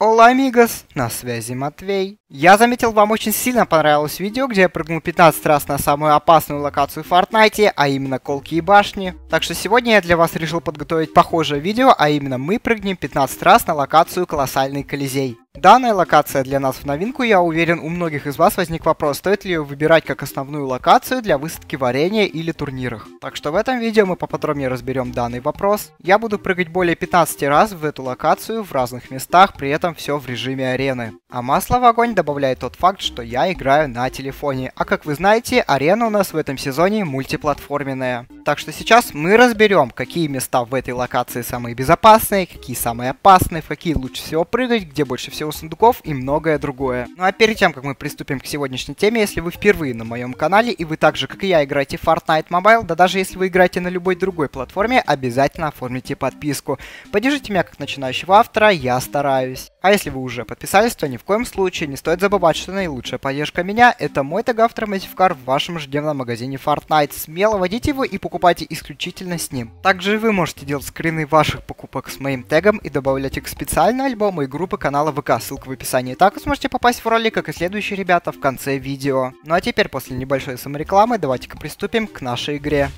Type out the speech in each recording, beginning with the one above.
Oh, Ола, амигос, на связи Матвей. Я заметил, вам очень сильно понравилось видео, где я прыгнул 15 раз на самую опасную локацию в Фортнайте, а именно Колки и Башни. Так что сегодня я для вас решил подготовить похожее видео, а именно мы прыгнем 15 раз на локацию Колоссальный Колизей. Данная локация для нас в новинку, я уверен, у многих из вас возник вопрос, стоит ли ее выбирать как основную локацию для высадки в арене или турнирах. Так что в этом видео мы поподробнее разберем данный вопрос. Я буду прыгать более 15 раз в эту локацию в разных местах, при этом все в режиме арены. А масло в огонь добавляет тот факт, что я играю на телефоне. А как вы знаете, арена у нас в этом сезоне мультиплатформенная. Так что сейчас мы разберем, какие места в этой локации самые безопасные, какие самые опасные, в какие лучше всего прыгать, где больше всего сундуков и многое другое. Ну а перед тем, как мы приступим к сегодняшней теме, если вы впервые на моем канале и вы так же, как и я, играете в Fortnite Mobile, да даже если вы играете на любой другой платформе, обязательно оформите подписку. Поддержите меня как начинающего автора, я стараюсь. А если вы уже подписались, то ни в коем случае не стоит забывать, что наилучшая поддержка меня – это мой тег автор Мотивкар в вашем ежедневном магазине Fortnite. Смело вводите его и покупайте исключительно с ним. Также вы можете делать скрины ваших покупок с моим тегом и добавлять их к специальные альбомы и группы канала ВК, ссылка в описании. Так вы сможете попасть в роли, как и следующие ребята в конце видео. Ну а теперь, после небольшой саморекламы, давайте-ка приступим к нашей игре.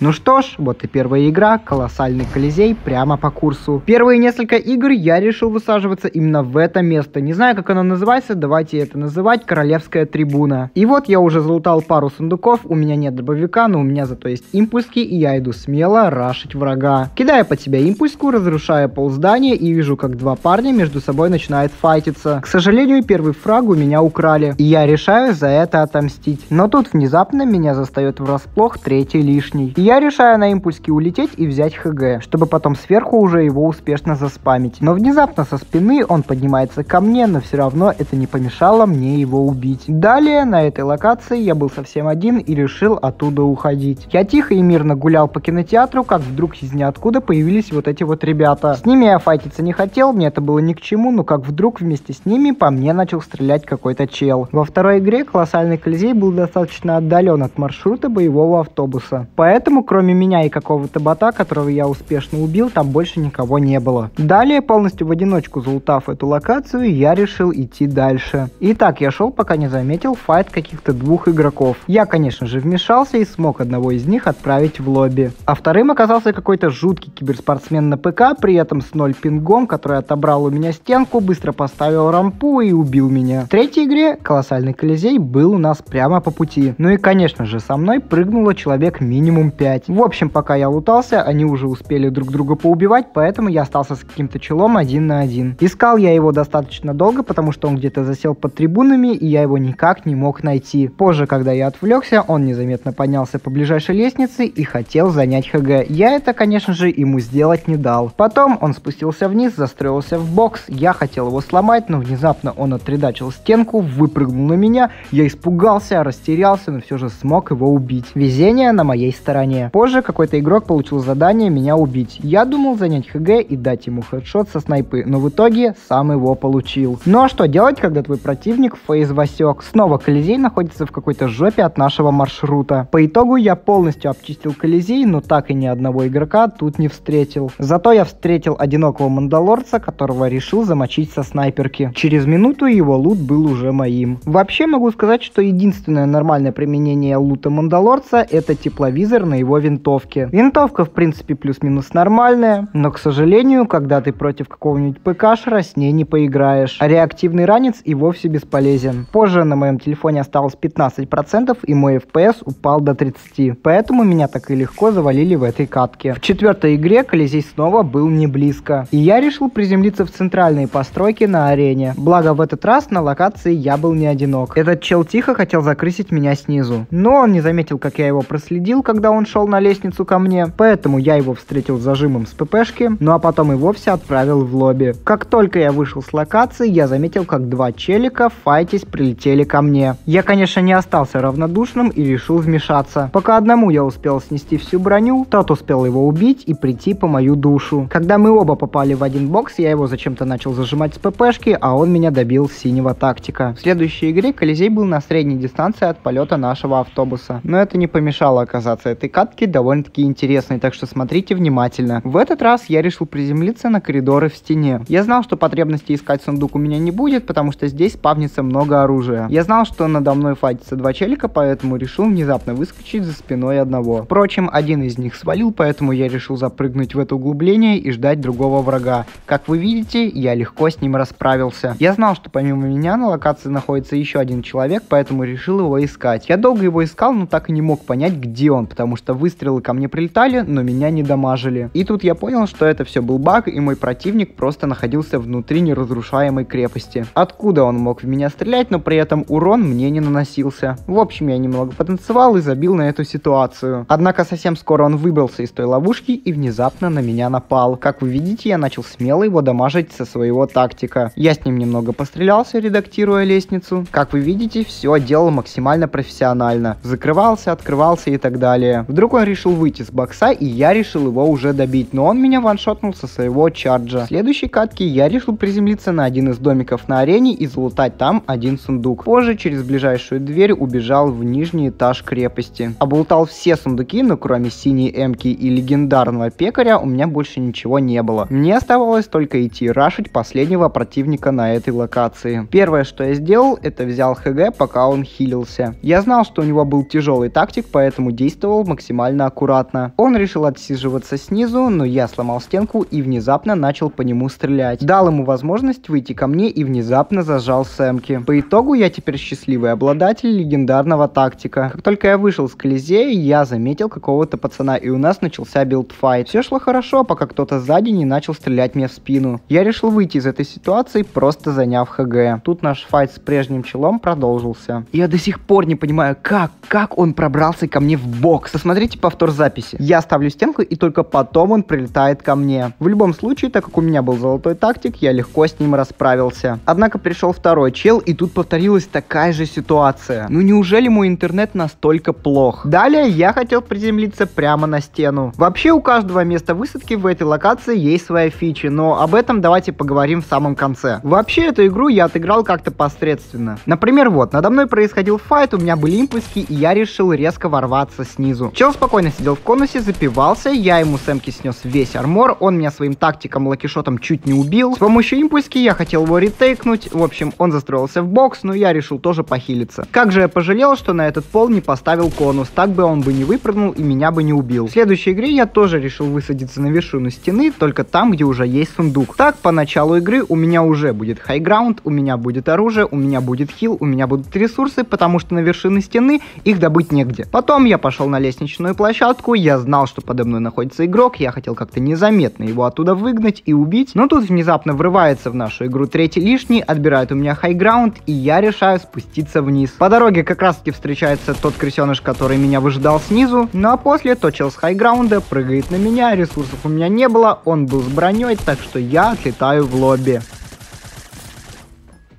Ну что ж, вот и первая игра, колоссальный колизей, прямо по курсу. Первые несколько игр я решил высаживаться именно в это место. Не знаю, как оно называется, давайте это называть Королевская трибуна. И вот я уже залутал пару сундуков, у меня нет дробовика, но у меня зато есть импульски, и я иду смело рашить врага. Кидаю под себя импульску, разрушая пол здания, и вижу, как два парня между собой начинают файтиться. К сожалению, первый фраг у меня украли, и я решаю за это отомстить. Но тут внезапно меня застает врасплох третий лишний. И я решаю на импульске улететь и взять ХГ, чтобы потом сверху уже его успешно заспамить. Но внезапно со спины он поднимается ко мне, но все равно это не помешало мне его убить. Далее на этой локации я был совсем один и решил оттуда уходить. Я тихо и мирно гулял по кинотеатру, как вдруг из ниоткуда появились вот эти вот ребята. С ними я файтиться не хотел, мне это было ни к чему, но как вдруг вместе с ними по мне начал стрелять какой-то чел. Во второй игре колоссальный колизей был достаточно отдален от маршрута боевого автобуса. Поэтому Поэтому, кроме меня и какого-то бота, которого я успешно убил, там больше никого не было. Далее, полностью в одиночку залутав эту локацию, я решил идти дальше. Итак, я шел, пока не заметил файт каких-то двух игроков. Я, конечно же, вмешался и смог одного из них отправить в лобби. А вторым оказался какой-то жуткий киберспортсмен на ПК, при этом с ноль пингом, который отобрал у меня стенку, быстро поставил рампу и убил меня. В третьей игре колоссальный колизей был у нас прямо по пути. Ну и, конечно же, со мной прыгнуло человек минимум 5 5. В общем, пока я лутался, они уже успели друг друга поубивать, поэтому я остался с каким-то челом один на один. Искал я его достаточно долго, потому что он где-то засел под трибунами, и я его никак не мог найти. Позже, когда я отвлекся, он незаметно поднялся по ближайшей лестнице и хотел занять ХГ. Я это, конечно же, ему сделать не дал. Потом он спустился вниз, застроился в бокс. Я хотел его сломать, но внезапно он отредачил стенку, выпрыгнул на меня. Я испугался, растерялся, но все же смог его убить. Везение на моей стороне задание. Позже какой-то игрок получил задание меня убить. Я думал занять ХГ и дать ему хедшот со снайпы, но в итоге сам его получил. Ну а что делать, когда твой противник фейс Васек? Снова Колизей находится в какой-то жопе от нашего маршрута. По итогу я полностью обчистил Колизей, но так и ни одного игрока тут не встретил. Зато я встретил одинокого мандалорца, которого решил замочить со снайперки. Через минуту его лут был уже моим. Вообще могу сказать, что единственное нормальное применение лута мандалорца это тепловизор на винтовке. Винтовка, в принципе, плюс-минус нормальная, но, к сожалению, когда ты против какого-нибудь ПКшера, с ней не поиграешь. А реактивный ранец и вовсе бесполезен. Позже на моем телефоне осталось 15% и мой FPS упал до 30. Поэтому меня так и легко завалили в этой катке. В четвертой игре Колизей снова был не близко. И я решил приземлиться в центральные постройки на арене. Благо в этот раз на локации я был не одинок. Этот чел тихо хотел закрысить меня снизу. Но он не заметил, как я его проследил, когда он шел на лестницу ко мне, поэтому я его встретил зажимом с ППшки, ну а потом и вовсе отправил в лобби. Как только я вышел с локации, я заметил, как два челика, файтись, прилетели ко мне. Я, конечно, не остался равнодушным и решил вмешаться. Пока одному я успел снести всю броню, тот успел его убить и прийти по мою душу. Когда мы оба попали в один бокс, я его зачем-то начал зажимать с ППшки, а он меня добил синего тактика. В следующей игре Колизей был на средней дистанции от полета нашего автобуса. Но это не помешало оказаться этой катке катки довольно-таки интересные, так что смотрите внимательно. В этот раз я решил приземлиться на коридоры в стене. Я знал, что потребности искать сундук у меня не будет, потому что здесь спавнится много оружия. Я знал, что надо мной файтится два челика, поэтому решил внезапно выскочить за спиной одного. Впрочем, один из них свалил, поэтому я решил запрыгнуть в это углубление и ждать другого врага. Как вы видите, я легко с ним расправился. Я знал, что помимо меня на локации находится еще один человек, поэтому решил его искать. Я долго его искал, но так и не мог понять, где он, потому выстрелы ко мне прилетали, но меня не дамажили. И тут я понял, что это все был баг, и мой противник просто находился внутри неразрушаемой крепости. Откуда он мог в меня стрелять, но при этом урон мне не наносился. В общем, я немного потанцевал и забил на эту ситуацию. Однако совсем скоро он выбрался из той ловушки и внезапно на меня напал. Как вы видите, я начал смело его дамажить со своего тактика. Я с ним немного пострелялся, редактируя лестницу. Как вы видите, все делал максимально профессионально. Закрывался, открывался и так далее. Вдруг он решил выйти с бокса, и я решил его уже добить, но он меня ваншотнул со своего чарджа. В следующей катке я решил приземлиться на один из домиков на арене и залутать там один сундук. Позже через ближайшую дверь убежал в нижний этаж крепости. Облутал все сундуки, но кроме синей эмки и легендарного пекаря у меня больше ничего не было. Мне оставалось только идти рашить последнего противника на этой локации. Первое, что я сделал, это взял ХГ, пока он хилился. Я знал, что у него был тяжелый тактик, поэтому действовал максимально аккуратно. Он решил отсиживаться снизу, но я сломал стенку и внезапно начал по нему стрелять. Дал ему возможность выйти ко мне и внезапно зажал с эмки. По итогу я теперь счастливый обладатель легендарного тактика. Как только я вышел с Колизея, я заметил какого-то пацана и у нас начался build fight. Все шло хорошо, пока кто-то сзади не начал стрелять мне в спину. Я решил выйти из этой ситуации, просто заняв ХГ. Тут наш файт с прежним челом продолжился. Я до сих пор не понимаю, как, как он пробрался ко мне в бокс. Посмотрите повтор записи. Я ставлю стенку и только потом он прилетает ко мне. В любом случае, так как у меня был золотой тактик, я легко с ним расправился. Однако пришел второй чел и тут повторилась такая же ситуация. Ну неужели мой интернет настолько плох? Далее я хотел приземлиться прямо на стену. Вообще у каждого места высадки в этой локации есть своя фича, но об этом давайте поговорим в самом конце. Вообще эту игру я отыграл как-то посредственно. Например, вот, надо мной происходил файт, у меня были импульски, и я решил резко ворваться снизу. Чел спокойно сидел в конусе, запивался, я ему с эмки снес весь армор, он меня своим тактиком лакишотом чуть не убил. С помощью импульски я хотел его ретейкнуть, в общем, он застроился в бокс, но я решил тоже похилиться. Как же я пожалел, что на этот пол не поставил конус, так бы он бы не выпрыгнул и меня бы не убил. В следующей игре я тоже решил высадиться на вершину стены, только там, где уже есть сундук. Так, по началу игры у меня уже будет хайграунд, у меня будет оружие, у меня будет хил, у меня будут ресурсы, потому что на вершине стены их добыть негде. Потом я пошел на лестничную площадку, я знал, что подо мной находится игрок, я хотел как-то незаметно его оттуда выгнать и убить, но тут внезапно врывается в нашу игру третий лишний, отбирает у меня хайграунд, и я решаю спуститься вниз. По дороге как раз таки встречается тот крысеныш, который меня выжидал снизу, ну а после тот чел с хайграунда прыгает на меня, ресурсов у меня не было, он был с броней, так что я отлетаю в лобби.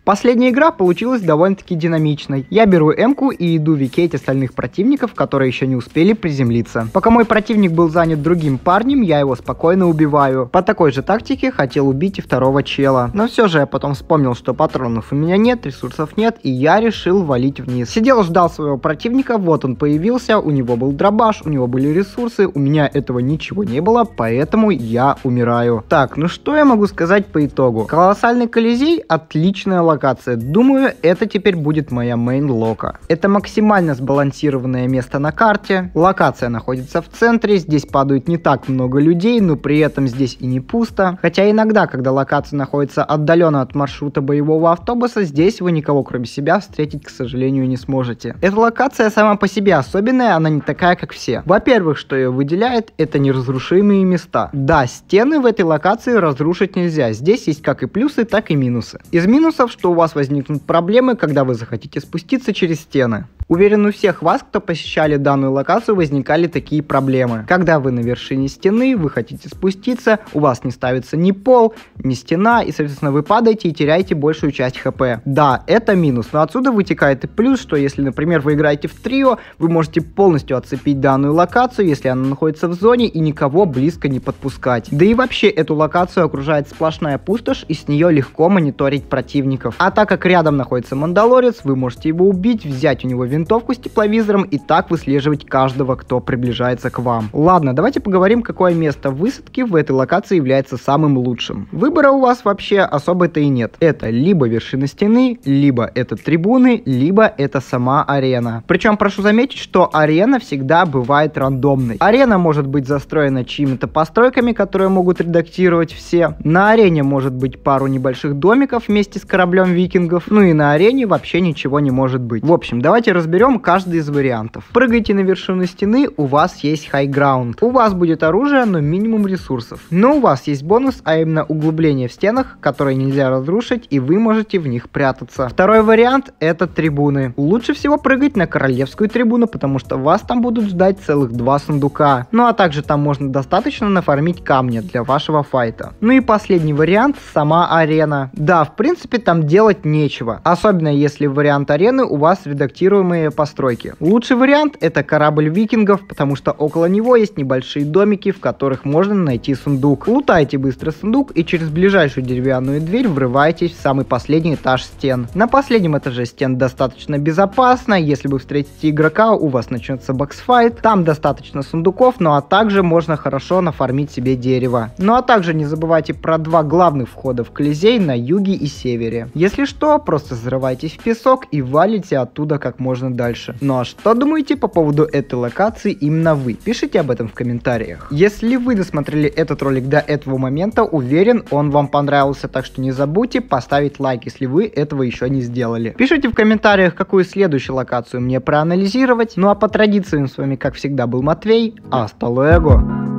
Последняя игра получилась довольно-таки динамичной. Я беру М-ку и иду викеть остальных противников, которые еще не успели приземлиться. Пока мой противник был занят другим парнем, я его спокойно убиваю. По такой же тактике хотел убить и второго чела. Но все же я потом вспомнил, что патронов у меня нет, ресурсов нет, и я решил валить вниз. Сидел, ждал своего противника, вот он появился, у него был дробаш, у него были ресурсы, у меня этого ничего не было, поэтому я умираю. Так, ну что я могу сказать по итогу? Колоссальный Колизей отличная локация локация. Думаю, это теперь будет моя мейн лока. Это максимально сбалансированное место на карте. Локация находится в центре, здесь падают не так много людей, но при этом здесь и не пусто. Хотя иногда, когда локация находится отдаленно от маршрута боевого автобуса, здесь вы никого кроме себя встретить, к сожалению, не сможете. Эта локация сама по себе особенная, она не такая, как все. Во-первых, что ее выделяет, это неразрушимые места. Да, стены в этой локации разрушить нельзя. Здесь есть как и плюсы, так и минусы. Из минусов, что что у вас возникнут проблемы, когда вы захотите спуститься через стены. Уверен, у всех вас, кто посещали данную локацию, возникали такие проблемы. Когда вы на вершине стены, вы хотите спуститься, у вас не ставится ни пол, ни стена, и, соответственно, вы падаете и теряете большую часть хп. Да, это минус, но отсюда вытекает и плюс, что если, например, вы играете в трио, вы можете полностью отцепить данную локацию, если она находится в зоне, и никого близко не подпускать. Да и вообще, эту локацию окружает сплошная пустошь, и с нее легко мониторить противников. А так как рядом находится Мандалорец, вы можете его убить, взять у него винтовку с тепловизором и так выслеживать каждого, кто приближается к вам. Ладно, давайте поговорим, какое место высадки в этой локации является самым лучшим. Выбора у вас вообще особо-то и нет. Это либо вершина стены, либо это трибуны, либо это сама арена. Причем прошу заметить, что арена всегда бывает рандомной. Арена может быть застроена чьими-то постройками, которые могут редактировать все. На арене может быть пару небольших домиков вместе с кораблем викингов. Ну и на арене вообще ничего не может быть. В общем, давайте разберем каждый из вариантов. Прыгайте на вершину стены, у вас есть ground. У вас будет оружие, но минимум ресурсов. Но у вас есть бонус, а именно углубление в стенах, которые нельзя разрушить, и вы можете в них прятаться. Второй вариант это трибуны. Лучше всего прыгать на королевскую трибуну, потому что вас там будут ждать целых два сундука. Ну а также там можно достаточно нафармить камня для вашего файта. Ну и последний вариант сама арена. Да, в принципе там делать нечего. Особенно если вариант арены у вас редактируемые постройки. Лучший вариант это корабль викингов, потому что около него есть небольшие домики, в которых можно найти сундук. Лутайте быстро сундук и через ближайшую деревянную дверь врываетесь в самый последний этаж стен. На последнем этаже стен достаточно безопасно, если вы встретите игрока, у вас начнется боксфайт, там достаточно сундуков, ну а также можно хорошо нафармить себе дерево. Ну а также не забывайте про два главных входа в Колизей на юге и севере. Если что, просто взрывайтесь в песок и валите оттуда как можно дальше. Ну а что думаете по поводу этой локации именно вы? Пишите об этом в комментариях. Если вы досмотрели этот ролик до этого момента, уверен, он вам понравился, так что не забудьте поставить лайк, если вы этого еще не сделали. Пишите в комментариях, какую следующую локацию мне проанализировать. Ну а по традициям с вами, как всегда, был Матвей. Аста луэго!